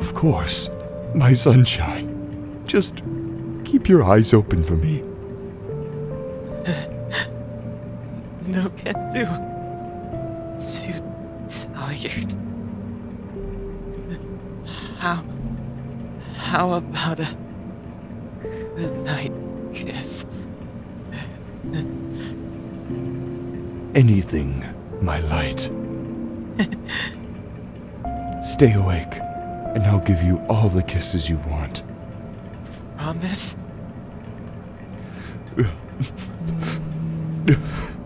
Of course, my sunshine. Just keep your eyes open for me. No can do. Too tired. How how about a good night kiss? Anything, my light. Stay awake, and I'll give you all the kisses you want. Promise?